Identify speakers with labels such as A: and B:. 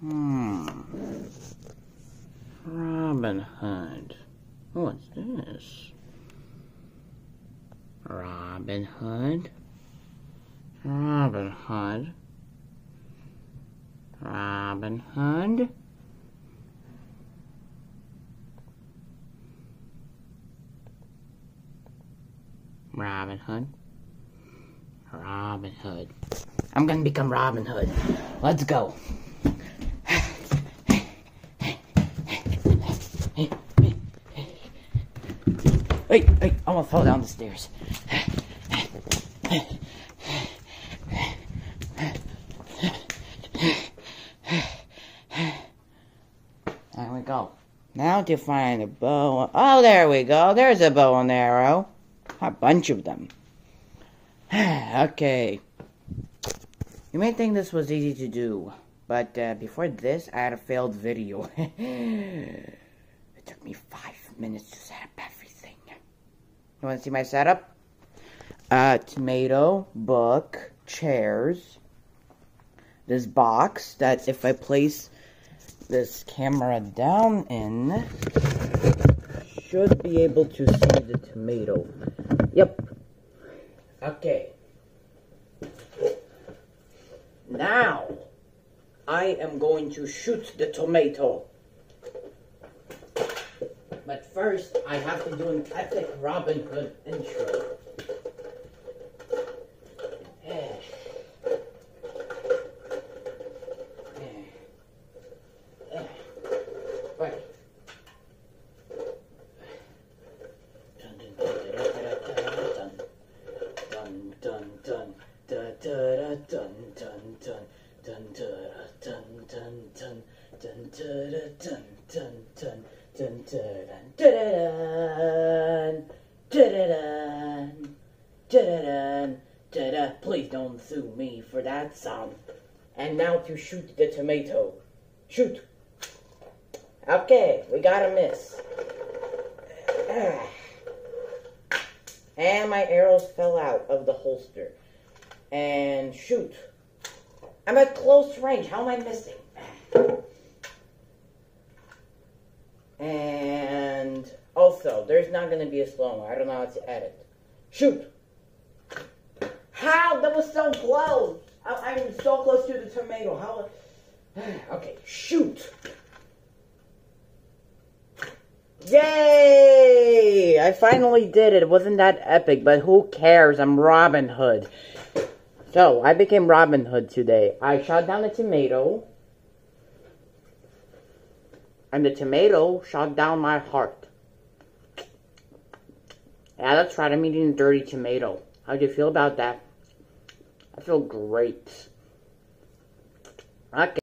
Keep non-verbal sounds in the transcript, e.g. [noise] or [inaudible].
A: Hmm. Robin Hood. What's this? Robin Hood. Robin Hood. Robin Hood. Robin Hood. Robin Hood. I'm gonna become Robin Hood. Let's go. Wait, wait, I'm gonna fall down the stairs. There we go. Now to find a bow. Oh, there we go. There's a bow and arrow. A bunch of them. [sighs] okay. You may think this was easy to do, but uh, before this, I had a failed video. [laughs] it took me five minutes to set up. You want to see my setup? Uh, tomato, book, chairs, this box that if I place this camera down in, should be able to see the tomato. Yep. Okay. Now, I am going to shoot the tomato. But first, I have to do an epic Robin Hood intro. Eh. Eh. Eh. Dun dun dun dun dun dun dun dun, dun, dun, dun, dun, dun, Please don't sue me for that song. And now to shoot the tomato. Shoot. Okay, we got a miss. [sighs] And my arrows fell out of the holster. And shoot. I'm at close range. How am I missing? And also, there's not going to be a slow-mo. I don't know how to edit. Shoot. How? That was so close. I, I'm so close to the tomato. How? [sighs] Okay, shoot. Yay! I finally did it. It wasn't that epic, but who cares? I'm Robin Hood. So, I became Robin Hood today. I shot down a tomato. And the tomato shot down my heart. Yeah, that's right. I'm eating a dirty tomato. How do you feel about that? I feel great. Okay.